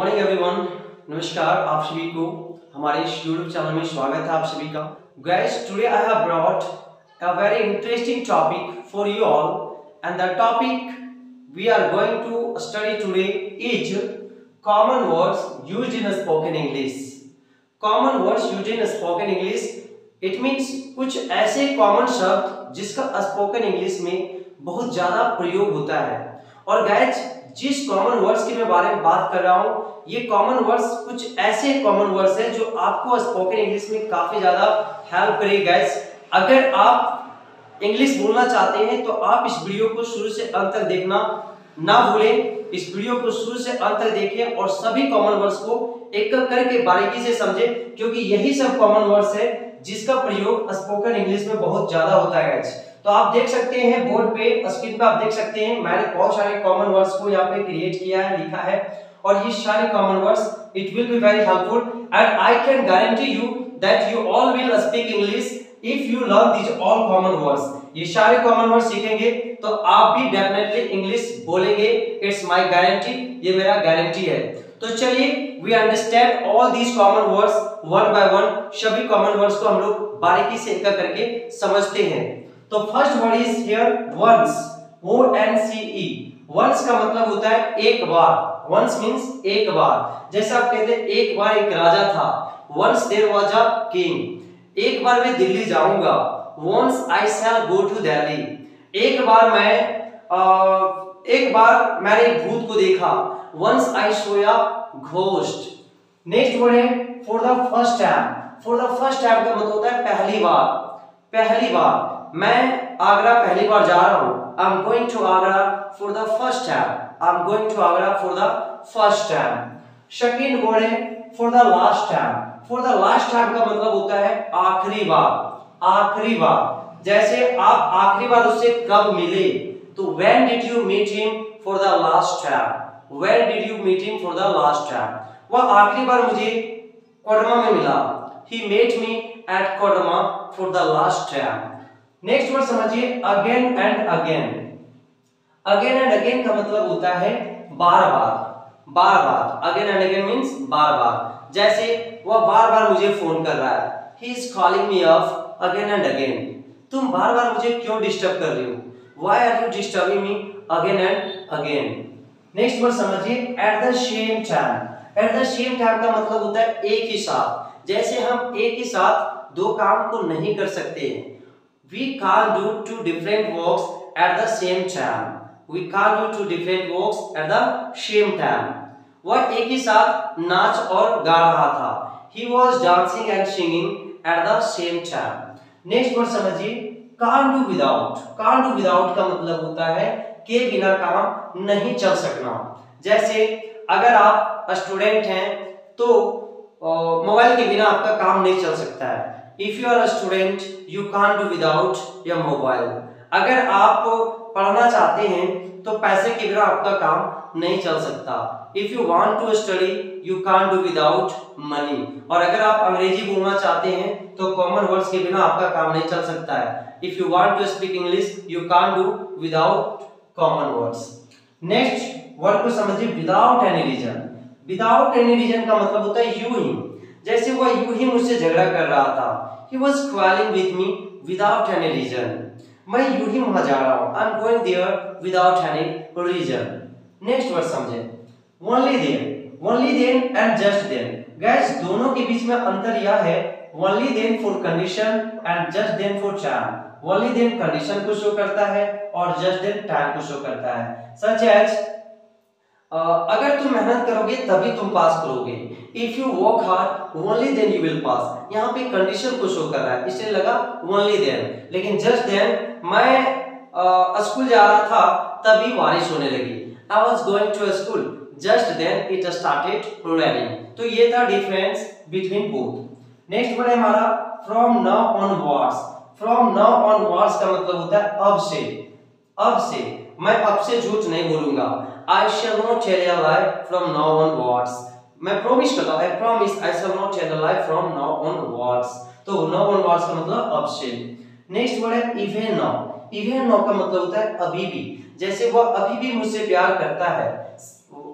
Morning everyone नमस्कार, आप सभी को हमारे यूट्यूब चैनल में स्वागत है आप सभी का। Guys today I have brought a very interesting topic for you all and the topic we are going to study today is common words used in spoken English common words used in spoken English it means कुछ ऐसे common शब्द जिसका spoken English में बहुत ज़्यादा प्रयोग होता है। और गाइस जिस कॉमन वर्ड्स की मैं बारे में बात कर रहा हूँ, ये कॉमन वर्ड्स कुछ ऐसे कॉमन वर्ड्स हैं जो आपको स्पोकन इंग्लिश में काफ़ी ज़्यादा हेल्प करेगी गाइस अगर आप इंग्लिश बोलना चाहते हैं तो आप इस वीडियो को शुरू से अंत तक देखना। ना भूलें, इस वीडियो को शुरू से अंत तक देखें और सभी कॉमन वर्ड्स को एक एक करके बारीकी से समझें, क्योंकि यही सब कॉमन वर्ड्स है जिसका प्रयोग स्पोकन इंग्लिश में बहुत ज़्यादा होता है गाइस तो आप देख सकते हैं बोर्ड पे, स्क्रीन पे आप देख सकते हैं, मैंने बहुत सारे कॉमन वर्ड्स को यहाँ पे क्रिएट किया है, लिखा है। और ये सारे common words it will be very helpful and I can guarantee you that you all will speak English if you learn these all common words ये सारे कॉमन वर्ड्स सीखेंगे तो आप भी डेफिनेटली इंग्लिश बोलेंगे। इट्स माय गारंटी ये मेरा guarantee है। तो चलिए we understand all these common words one by one सभी कॉमन वर्ड्स को हम लोग बारीकी से एक करके समझते हैं। तो first word is here once O N C E once का मतलब होता है एक बार. वंस मींस एक बार. जैसे आप कहते हैं एक बार एक राजा था. Once there was a king एक बार मैं दिल्ली जाऊँगा. Once I shall go to Delhi एक बार मैं आ, एक बार मैंने एक भूत को देखा. Once I saw ghost next word है for the first time for the first time का मतलब होता है पहली बार. पहली बार. मैं आगरा पहली बार जा रहा हूँ। I am going to Agra for the first time I am going to Agra for the first time word है for the last time for the last time का मतलब होता है आखिरी बार। आखिरी बार। जैसे आप आखिरी बार उससे कब मिले तो when did you meet him for the last time when did you meet him for the last time वह आखिरी बार मुझे कोडमा में मिला। He met me at Koderma for the last time next word समझिए again and again again and again का मतलब होता है बार बार बार बार अगेन एंड अगेन मींस बार बार जैसे वह बार बार मुझे फ़ोन कर रहा है. He is calling me of again and again तुम बार बार मुझे क्यों डिस्टर्ब कर रही हो? Why are you disturbing me again and again next word समझिए at the same time at the same time का मतलब होता है एक ही साथ. जैसे हम एक ही साथ दो काम को नहीं कर सकते हैं we can't do two different works at the same time we can't do two different works at the same time वह एक ही साथ नाच और गा रहा था he was dancing and singing at the same time next word समझिए can't do without can't do without का मतलब होता है के बिना काम नहीं चल सकना जैसे अगर आप स्टूडेंट हैं तो मोबाइल के बिना आपका काम नहीं चल सकता है if you are a student you can't do without your mobile अगर आप पढ़ना चाहते हैं तो पैसे के बिना आपका काम नहीं चल सकता। If you want to study you can't do without money और अगर आप अंग्रेज़ी बोलना चाहते हैं तो कॉमन वर्ड्स के बिना आपका काम नहीं चल सकता है। If you want to speak English you can't do without common words next word को समझिए without any reason without any reason का मतलब होता है यू ही जैसे वह यूँ ही मुझसे झगड़ा कर रहा था। He was quarreling with me without any reason. मैं यूँ ही वहाँ जा रहा हूँ। I am going there without any reason next word समझे। Only then only then and just then guys दोनों के बीच में अंतर यह है। Only then for condition and just then for time only then condition को शो करता है और जस्ट देन टाइम को शो करता है। सच एज अगर तुम मेहनत करोगे, तभी तुम पास करोगे। If you work hard only then you will pass यहाँ पे कंडीशन को शो कर रहा है। इसलिए लगा ओनली देन लेकिन जस्ट देन मैं स्कूल जा रहा था, तभी बारिश होने लगी। I was going to school just then it started raining तो ये था difference between both next word है हमारा from now onwards from now onwards का मतलब होता है, अब से। अब से। मैं अब से झूठ नहीं बोलूँगा। I shall not tell a lie from now onwards मैं प्रॉमिस करता हूँ I promise I shall not tell a lie from now onwards तो नाउ ऑनवर्ड्स का मतलब अब से। नेक्स्ट वर्ड है इवन नाउ इवन नाउ का मतलब होता है अभी भी। जैसे वो अभी भी मुझसे प्यार करता है,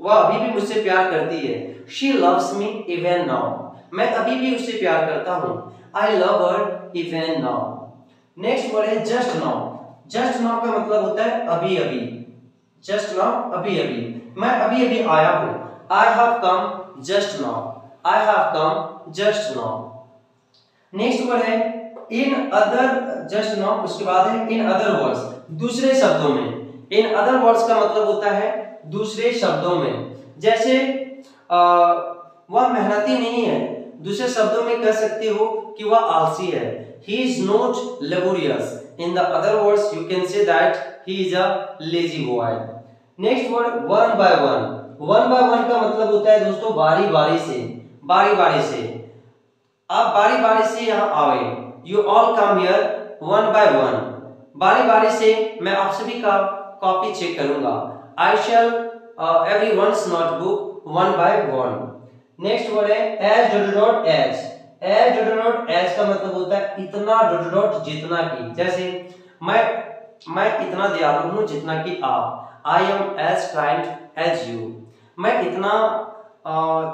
वह अभी भी मुझसे प्यार करती है। She loves me even now मैं अभी भी उससे प्यार करता हूँ। I love her even now next word है जस्ट नाउ जस्ट नाउ का मतलब होता है अभी अभी। जस्ट नाउ अभी अभी। मैं अभी अभी आया हूँ। I have come just now I have come just now next word है इन अदर जस्ट नाउ उसके बाद है इन अदर वर्ड्स दूसरे शब्दों में। इन अदर वर्ड्स का मतलब होता है दूसरे शब्दों में। जैसे आ, वह मेहनती नहीं है। दूसरे शब्दों में कह सकते हो कि वह आलसी है। He is not laborious in the other words, you can say that he is a lazy boy. Next word, one by one. One by one का मतलब होता है दोस्तों, बारी बारी से। बारी बारी से। आप बारी बारी से यहाँ आए you all come here one by one बारी बारी से मैं आप सभी का कॉपी चेक करूँगा। I shall every one's notebook one by one next word है as dot as as dot dot as का मतलब होता है इतना डॉट डॉट जितना की। जैसे, मैं मैं इतना दयालु हूँ जितना कि आप। I am as kind as you मैं इतना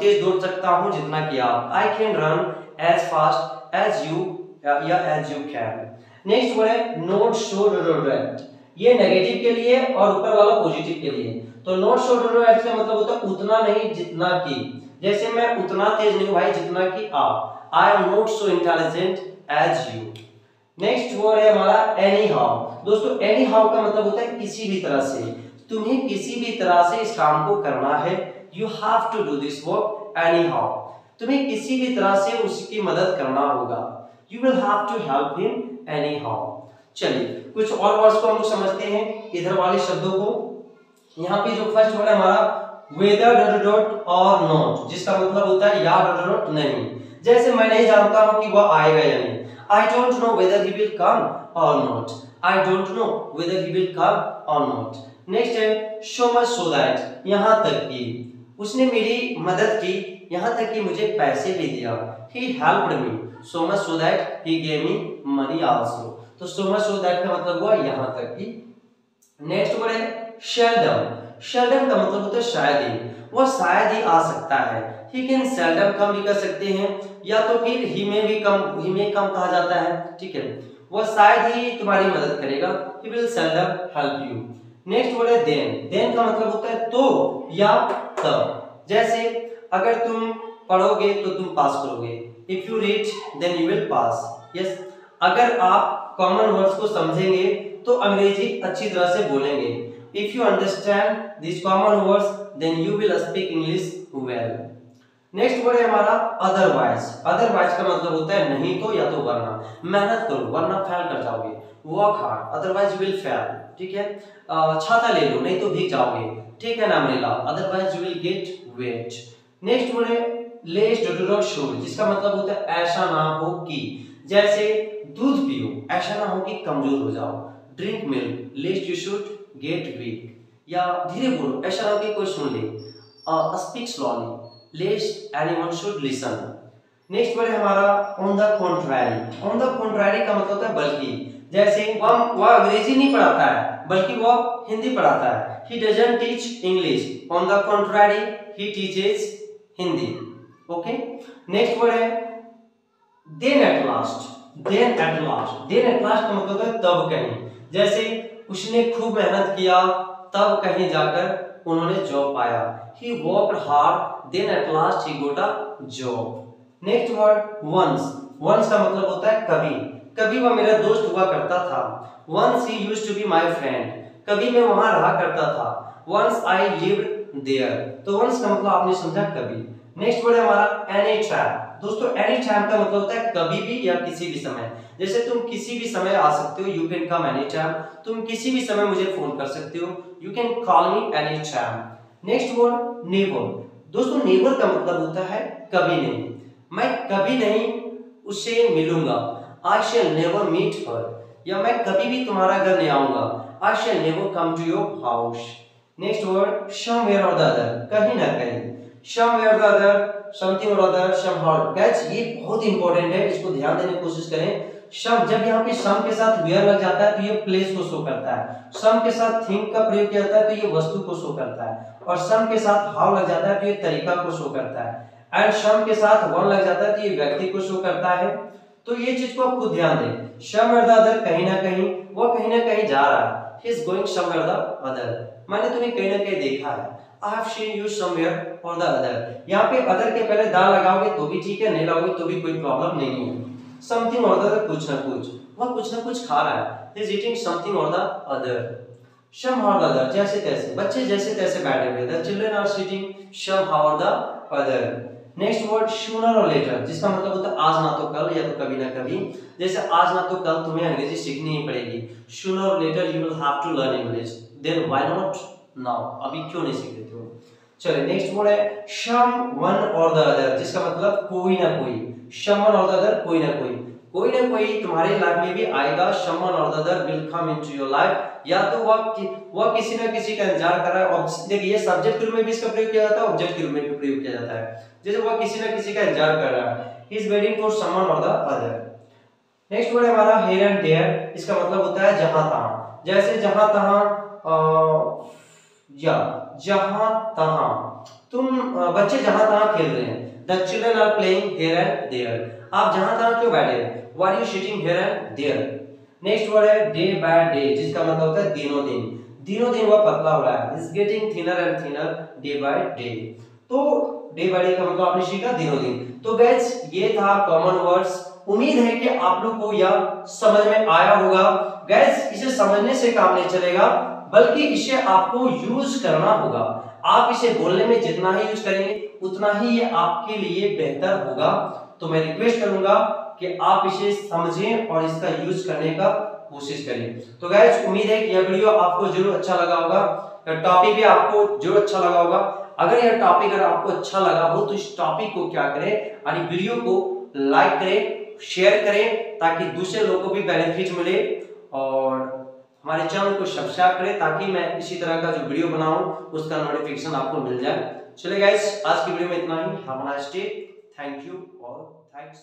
तेज दौड़ सकता हूँ जितना कि आप। I can run as fast as you, या as you can next word है नोट शो डोट ये नेगेटिव के लिए और ऊपर वाला पॉजिटिव के लिए। तो नोट शो डोट का मतलब होता है उतना नहीं जितना कि। जैसे मैं उतना तेज नहीं भाई जितना कि आप। I am not so intelligent as you next word है हमारा एनी हाउ दोस्तों एनी हाउ का मतलब होता है किसी भी तरह से। तुम्हें किसी भी तरह से इस काम को करना है। You have to do this work anyhow तुम्हें किसी भी तरह से उसकी मदद करना होगा। You will have to help him anyhow चलिए, कुछ और वर्ड्स को हम लोग समझते हैं। इधर वाले शब्दों को। यहाँ पे जो फ़र्स्ट वर्ड है हमारा वेदर डॉट डॉट और नॉट जिसका मतलब होता है या डॉट डॉट नहीं। जैसे मैं नहीं जानता हूँ कि वह आएगा या नहीं। I don't know whether he will come और not I don't know whether he will come और नॉट नेक्स्ट है शो मच सो दैट यहाँ तक कि। उसने मेरी मदद की, यहाँ तक कि मुझे पैसे भी दिया। He helped me so much so that he gave me money also तो सो मच सो दैट का मतलब हुआ यहाँ तक कि। नेक्स्ट वर्ड है शेल्डम शेल्डम का मतलब होता है शायद ही। वो शायद ही आ सकता है। ही कैन सेल्डम कम भी कर सकते हैं। या तो फिर ही में भी कम ही में कम कहा जाता है। ठीक है। वो शायद ही तुम्हारी मदद करेगा। He will seldom help you next word है देन देन का मतलब होता है तो या तब। जैसे, अगर तुम पढ़ोगे तो तुम पास करोगे। If you read then you will pass yes अगर आप कॉमन वर्ड्स को समझेंगे तो अंग्रेज़ी अच्छी तरह से बोलेंगे। If you understand these common words, then you will speak English well. Next word है हमारा अदरवाइज़ अदरवाइज़ का मतलब होता है नहीं तो या तो वरना. मेहनत करो वरना फेल कर जाओगे. Work hard otherwise will fail ठीक है? छाता ले लो नहीं तो भीग जाओगे. ठीक है ना umbrella otherwise will get wet next word है lest dot dot dot should जिसका मतलब होता है ऐसा ना हो कि. जैसे दूध पियो ऐसा ना हो कि कमज़ोर हो जाओ. Drink milk lest you should get weak, या धीरे बोलो, ऐसा ना कि कोई सुन ले। Speak slowly lest anyone should listen next word हमारा on the contrary on the contrary का मतलब होता है बल्कि। जैसे, वह वह अंग्रेज़ी नहीं पढ़ाता है, बल्कि वह हिंदी पढ़ाता है। He doesn't teach English on the contrary he teaches Hindi. Okay next word है then at last then at last then at last का मतलब है तब कहीं। जैसे उसने खूब मेहनत किया, तब कहीं जाकर उन्होंने जॉब पाया। He worked hard then at last he got a job next word once once का मतलब होता है कभी। कभी वह मेरा दोस्त हुआ करता था। Once he used to be my friend कभी मैं वहाँ रहा करता था। वंस आई लिव्ड देयर तो वंस का मतलब आपने समझा कभी। नेक्स्ट वर्ड है हमारा एनी टाइम दोस्तों एनी टाइम का मतलब होता है कभी भी या किसी भी समय। जैसे तुम किसी भी समय आ सकते हो you can come any time तुम किसी भी समय मुझे फ़ोन कर सकते हो। You can call me any time next word never दोस्तों नेवर का मतलब होता है कभी नहीं। मैं कभी नहीं उससे मिलूँगा। I shall never meet her या मैं कभी भी तुम्हारा घर नहीं आऊँगा। I shall never come to your house next word somewhere or the other कहीं ना कहीं। Somewhere the other something or other somehow guys ये बहुत इंपॉर्टेंट है, इसको ध्यान देने की कोशिश करें। सम जब यहाँ पे सम के साथ वेयर लग जाता है तो ये प्लेस को शो करता है। सम के साथ थिंक का प्रयोग किया जाता है तो ये वस्तु को शो करता है। और सम के साथ हाउ लग जाता है तो ये तरीका को शो करता है। एंड सम के साथ वन लग जाता है तो ये व्यक्ति को शो करता है। तो ये चीज़ को आप खुद ध्यान दें। सम और अदर कहीं ना कहीं, वो कहीं ना कहीं जा रहा है। He is going somewhere the other मैंने तुम्हें कहीं ना कहीं देखा है। पे अदर के पहले द लगाओगे तो भी ठीक है, नहीं लगाओगे तो भी कोई प्रॉब्लम नहीं है समथिंग और कुछ ना कुछ। वह कुछ ना कुछ खा रहा है। अदर द अदर जैसे तैसे। बच्चे जैसे तैसे बैठे हुए the children are sitting the other next word or later जिसका मतलब होता है, आज ना तो कल, या तो कभी ना कभी। जैसे आज ना तो कल तुम्हें अंग्रेज़ी सीखनी ही पड़ेगी। Sooner or later you will have to learn English then why not now अभी क्यों नहीं सीख? रहे चलिए नेक्स्ट वर्ड है someone or the other जिसका मतलब कोई ना कोई। Someone or the other कोई ना कोई। कोई ना कोई तुम्हारे लाइफ में भी आएगा someone or other will come into your life या तो वह कि, वह किसी ना किसी का इंतज़ार कर रहा है देखिए सब्जेक्ट के रूप में भी इसका प्रयोग किया जाता है ऑब्जेक्ट के रूप में भी प्रयोग किया जाता है। जैसे वह किसी ना किसी का इंतज़ार कर रहा है। He is waiting for someone or the other next word है हमारा हियर एंड देयर इसका मतलब होता है जहाँ तहां जैसे जहाँ तहां या, जहाँ तहां। तुम बच्चे जहाँ तहां खेल रहे हैं। The children are playing here and there आप जहाँ तहां क्यों बैठे हैं? Are you sitting here and there next word है डे बाय डे जिसका मतलब होता है दिनों दिन। दिनों दिन वह पतला हो रहा है। Is getting thinner and thinner day by day तो डे बाय डे का मतलब आपने सीखा दिनों दिन। तो गाइस ये था कॉमन वर्ड्स उम्मीद है कि आप लोग को यह समझ में आया होगा। गैस इसे समझने से काम नहीं चलेगा। बल्कि इसे आपको यूज़ करना होगा। आप इसे बोलने में जितना ही यूज़ करेंगे, उतना ही ये आपके लिए बेहतर होगा। तो मैं रिक्वेस्ट करूँगा कि आप इसे समझें और इसका यूज़ करने का कोशिश करें। तो गैस उम्मीद है कि यह वीडियो आपको ज़रूर अच्छा लगा होगा। टॉपिक भी आपको ज़रूर अच्छा लगा होगा। अगर यह टॉपिक अगर आपको अच्छा लगा हो तो इस टॉपिक को क्या करें, यानी वीडियो को लाइक करें शेयर करें, ताकि दूसरे लोगों को भी बेनिफिट मिले और हमारे चैनल को सब्सक्राइब करें ताकि मैं इसी तरह का जो वीडियो बनाऊँ, उसका नोटिफिकेशन आपको मिल जाए। चलिए गाइस आज की वीडियो में इतना ही। Have nice day thank you और थैंक्स